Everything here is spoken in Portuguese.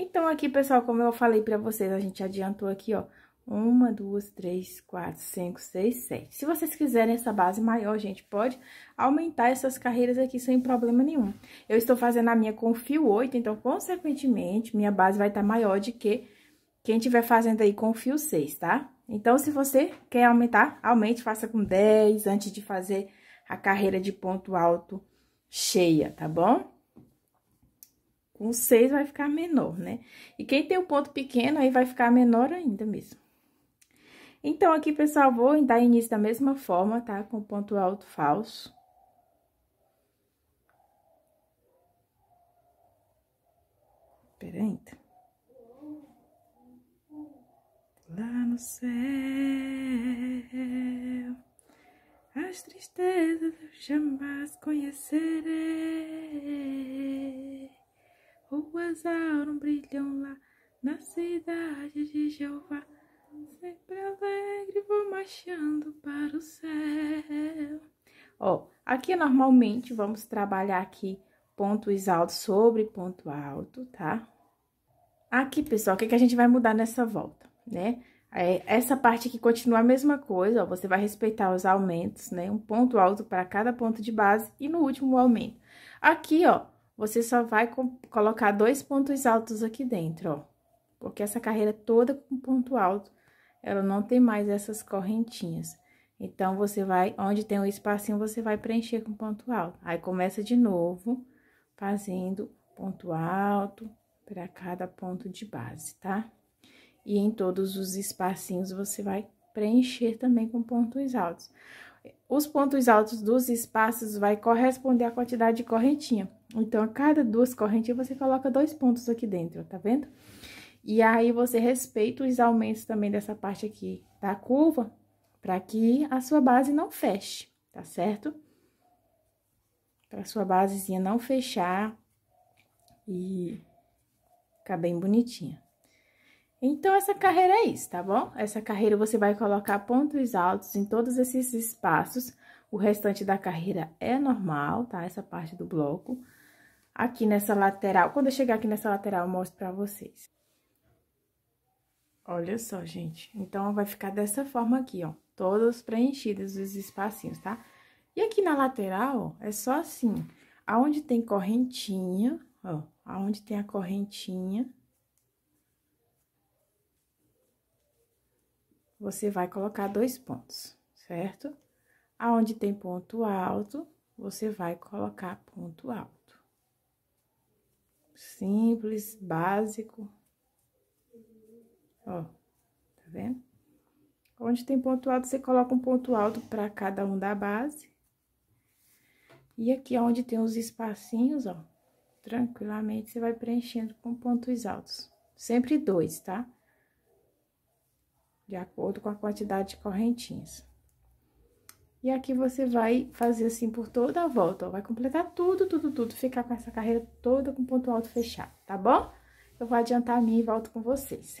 Então, aqui, pessoal, como eu falei pra vocês, a gente adiantou aqui, ó, uma, duas, três, quatro, cinco, seis, sete. Se vocês quiserem essa base maior, gente, pode aumentar essas carreiras aqui sem problema nenhum. Eu estou fazendo a minha com fio 8, então, consequentemente, minha base vai estar tá maior de que quem estiver fazendo aí com fio 6, tá? Então, se você quer aumentar, aumente, faça com 10 antes de fazer a carreira de ponto alto cheia, tá bom? Com 6 vai ficar menor, né? E quem tem o um ponto pequeno, aí vai ficar menor ainda mesmo. Então, aqui, pessoal, vou dar início da mesma forma, tá? Com ponto alto falso. Pera aí. Lá no céu, as tristezas eu jamais conhecerei. Ruas auram brilham lá na cidade de Jeová. Sempre alegre vou marchando para o céu. Ó, aqui normalmente vamos trabalhar aqui pontos altos sobre ponto alto, tá? Aqui, pessoal, o que, que a gente vai mudar nessa volta, né? É, essa parte aqui continua a mesma coisa, ó, você vai respeitar os aumentos, né? Um ponto alto para cada ponto de base e no último aumento. Aqui, ó, você só vai colocar dois pontos altos aqui dentro, ó. Porque essa carreira toda com ponto alto ela não tem mais essas correntinhas. Então, você vai, onde tem um espacinho, você vai preencher com ponto alto. Aí, começa de novo, fazendo ponto alto para cada ponto de base, tá? E em todos os espacinhos, você vai preencher também com pontos altos. Os pontos altos dos espaços vai corresponder à quantidade de correntinha. Então, a cada duas correntinhas, você coloca dois pontos aqui dentro, tá vendo? E aí, você respeita os aumentos também dessa parte aqui da curva, para que a sua base não feche, tá certo? Para sua basezinha não fechar e ficar bem bonitinha. Então, essa carreira é isso, tá bom? Essa carreira você vai colocar pontos altos em todos esses espaços. O restante da carreira é normal, tá? Essa parte do bloco. Aqui nessa lateral, quando eu chegar aqui nessa lateral, eu mostro pra vocês. Olha só, gente. Então, vai ficar dessa forma aqui, ó. Todos preenchidos os espacinhos, tá? E aqui na lateral, é só assim. Aonde tem correntinha, ó. Aonde tem a correntinha. Você vai colocar dois pontos, certo? Aonde tem ponto alto, você vai colocar ponto alto. Simples, básico. Ó, tá vendo? Onde tem ponto alto, você coloca um ponto alto para cada um da base. E aqui, onde tem os espacinhos, ó, tranquilamente, você vai preenchendo com pontos altos. Sempre dois, tá? De acordo com a quantidade de correntinhas. E aqui você vai fazer assim por toda a volta, ó. Vai completar tudo, tudo, tudo. Ficar com essa carreira toda com ponto alto fechado, tá bom? Eu vou adiantar a minha e volto com vocês.